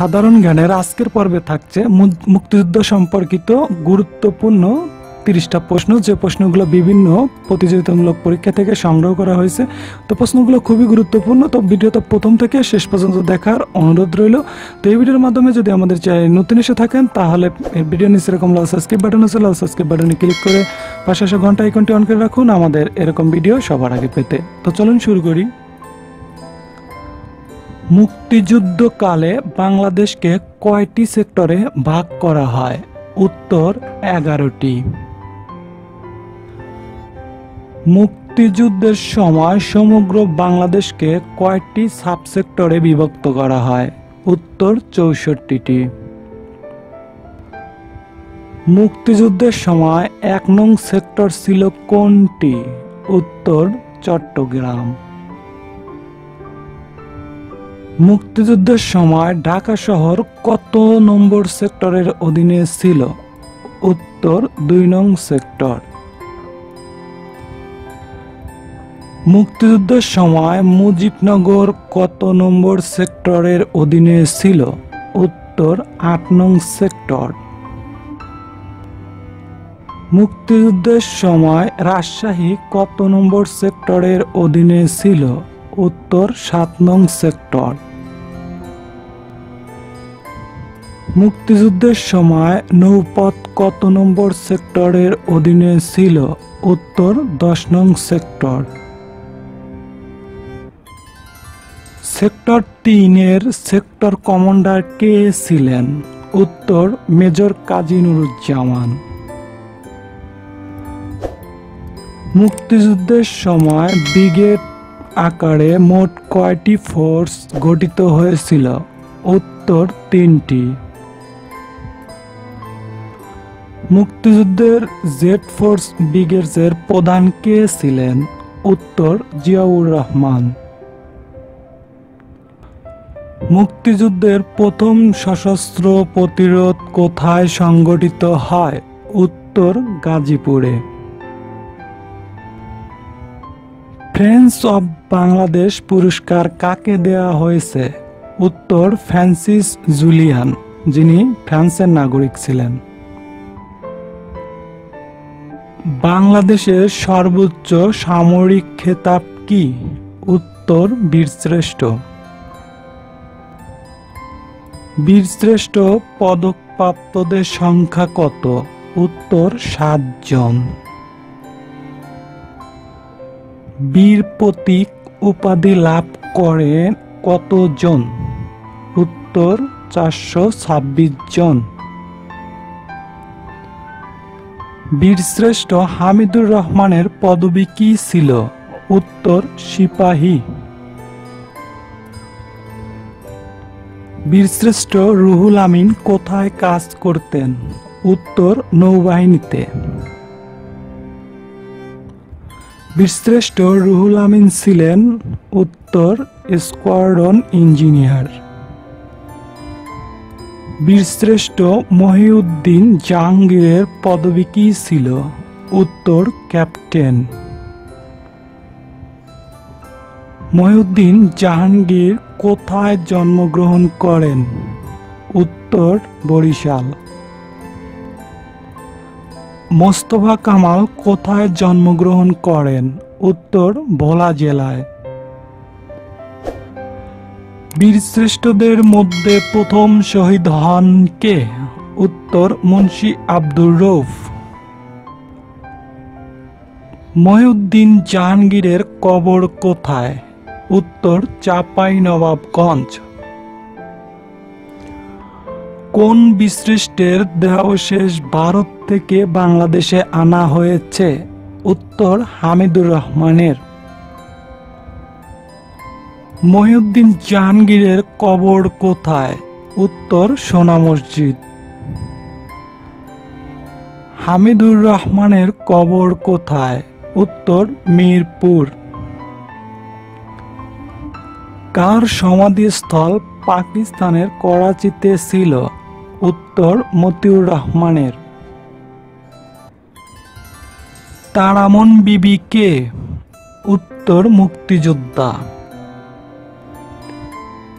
সাধারণ জ্ঞানের আজকের পর্বে থাকছে মুক্তিযুদ্ধ সম্পর্কিত গুরুত্বপূর্ণ তিরিশটা প্রশ্ন। যে প্রশ্নগুলো বিভিন্ন প্রতিযোগিতামূলক পরীক্ষা থেকে সংগ্রহ করা হয়েছে, তো প্রশ্নগুলো খুবই গুরুত্বপূর্ণ। তো ভিডিওটা প্রথম থেকে শেষ পর্যন্ত দেখার অনুরোধ রইল। তো এই ভিডিওর মাধ্যমে যদি আমাদের চ্যানেল নতুন এসে থাকেন, তাহলে ভিডিও নিচে এরকম লাল সাবস্ক্রাইব বাটন আছে, লাল সাবস্ক্রাইব বাটনে ক্লিক করে পাশে ঘণ্টা আইকনটি অন করে রাখুন আমাদের এরকম ভিডিও সবার আগে পেতে। তো চলুন শুরু করি। মুক্তিযুদ্ধকালে বাংলাদেশকে কয়টি সেক্টরে ভাগ করা হয়? উত্তর, এগারোটি। মুক্তিযুদ্ধের সময় সমগ্র বাংলাদেশকে কয়টি সাবসেক্টরে বিভক্ত করা হয়? উত্তর, চৌষট্টিটি। মুক্তিযুদ্ধের সময় এক নং সেক্টর ছিল কোনটি? উত্তর, চট্টগ্রাম। মুক্তিযুদ্ধের সময় ঢাকা শহর কত নম্বর সেক্টরের অধীনে ছিল? উত্তর, দুই নং সেক্টর। মুক্তিযুদ্ধের সময় মুজিবনগর কত নম্বর সেক্টরের অধীনে ছিল? উত্তর, আট নং সেক্টর। মুক্তিযুদ্ধের সময় রাজশাহী কত নম্বর সেক্টরের অধীনে ছিল? উত্তর, সাত নং সেক্টর। মুক্তিযুদ্ধের সময় নৌপথ কত নম্বর সেক্টরের অধীনে ছিল? উত্তর, দশ নং সেক্টর। সেক্টর তিনের সেক্টর কমান্ডার কে ছিলেন? উত্তর, মেজর কাজী নুরুজ্জামান। মুক্তিযুদ্ধের সময় ব্রিগেড আকারে মোট কয়টি ফোর্স গঠিত হয়েছিল? উত্তর, তিনটি। মুক্তিযুদ্ধের জেড ফোর্স ব্রিগেডসের প্রধান কে ছিলেন? উত্তর, জিয়াউর রহমান। মুক্তিযুদ্ধের প্রথম সশস্ত্র প্রতিরোধ কোথায় সংগঠিত হয়? উত্তর, গাজীপুরে। ফ্রেন্ডস অব বাংলাদেশ পুরস্কার কাকে দেওয়া হয়েছে? উত্তর, ফ্রান্সিস জুলিয়ান, যিনি ফ্রান্সের নাগরিক ছিলেন। বাংলাদেশের সর্বোচ্চ সামরিক খেতাব কি? উত্তর, বীরশ্রেষ্ঠ। বীরশ্রেষ্ঠ পদকপ্রাপ্তদের সংখ্যা কত? উত্তর সাতজন বীর প্রতীক উপাধি লাভ করে কতজন? উত্তর, চারশো ছাব্বিশ জন। বীরশ্রেষ্ঠ হামিদুর রহমানের পদবী কি ছিল? উত্তর, সিপাহী। বীরশ্রেষ্ঠ রুহুল আমিন কোথায় কাজ করতেন? উত্তর, নৌবাহিনীতে। বীরশ্রেষ্ঠ রুহুল আমিন ছিলেন, উত্তর, স্কোয়াড্রন ইঞ্জিনিয়ার। বীরশ্রেষ্ঠ মহিউদ্দিন জাহাঙ্গীরের পদবী কি ছিল? উত্তর, ক্যাপ্টেন। মহিউদ্দিন জাহাঙ্গীর কোথায় জন্মগ্রহণ করেন? উত্তর, বরিশাল। মোস্তফা কামাল কোথায় জন্মগ্রহণ করেন? উত্তর, ভোলা জেলায়। বীরশ্রেষ্ঠদের মধ্যে প্রথম শহীদ হন কে? উত্তর, মুন্সি আব্দুর রৌফ মহিউদ্দিন জাহাঙ্গীরের কবর কোথায়? উত্তর চাপাই নবাবগঞ্জ কোন বীরশ্রেষ্ঠের দেহাবশেষ ভারত থেকে বাংলাদেশে আনা হয়েছে? উত্তর, হামিদুর রহমানের। মহিউদ্দিন জাহাঙ্গীরের কবর কোথায়? উত্তর সোনা মসজিদ। হামিদুর রহমানের কবর কোথায়? উত্তর মিরপুর। কার সমাধিস্থল পাকিস্তানের করাচিতে ছিল? উত্তর মতিউর রহমানের। তারামন বিবি কে? উত্তর মুক্তিযোদ্ধা।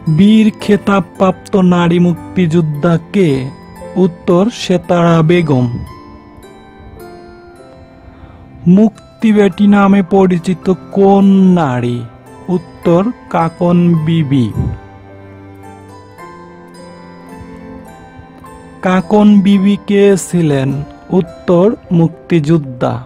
বীর খেতাবপ্রাপ্ত নারী মুক্তিযোদ্ধা কে? উত্তর, সেতারা বেগম। মুক্তিবেটি নামে পরিচিত কোন নারী? উত্তর, কাকন বিবি। কাকন বিবি কে ছিলেন? উত্তর, মুক্তিযোদ্ধা।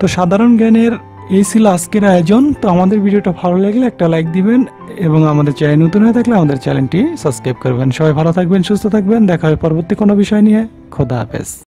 তো সাধারণ জ্ঞানের এই ছিল আজকের আয়োজন। তো আমাদের ভিডিওটা ভালো লাগলে একটা লাইক দিবেন এবং আমাদের চ্যানেল নতুন হয়ে থাকলে আমাদের চ্যানেলটি সাবস্ক্রাইব করবেন। সবাই ভালো থাকবেন, সুস্থ থাকবেন। দেখা হবে পরবর্তী কোনো বিষয় নিয়ে। খোদা হাফেজ।